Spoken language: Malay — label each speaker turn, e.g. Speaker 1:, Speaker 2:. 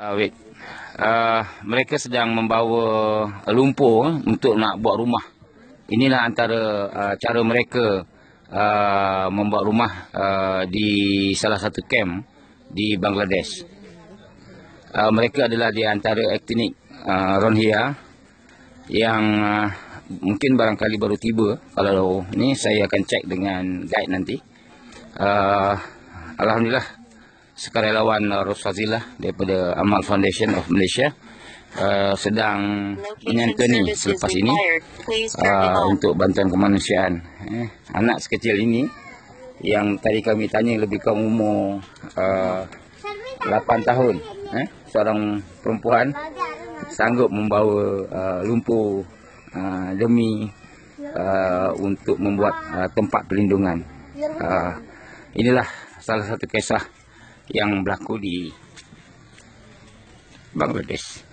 Speaker 1: Uh, wait. Uh, mereka sedang membawa lumpur untuk nak buat rumah. Inilah antara uh, cara mereka uh, membuat rumah uh, di salah satu camp di Bangladesh. Uh, mereka adalah di antara etnik uh, Rohingya yang uh, mungkin barangkali baru tiba. Kalau ni saya akan cek dengan guide nanti. Uh, Alhamdulillah sukarelawan uh, Rosfazillah daripada Amal Foundation of Malaysia uh, sedang menyantuni selepas ini uh, untuk bantuan kemanusiaan. Eh, anak sekecil ini yang tadi kami tanya lebih kurang umur uh, 8 tahun. Eh, seorang perempuan sanggup membawa uh, lumpur uh, demi uh, untuk membuat uh, tempat perlindungan. Uh, inilah salah satu kisah yang berlaku di Bangladesh.